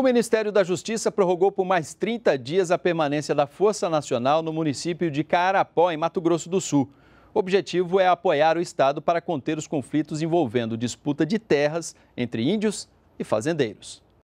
O Ministério da Justiça prorrogou por mais 30 dias a permanência da Força Nacional no município de Carapó, em Mato Grosso do Sul. O objetivo é apoiar o Estado para conter os conflitos envolvendo disputa de terras entre índios e fazendeiros.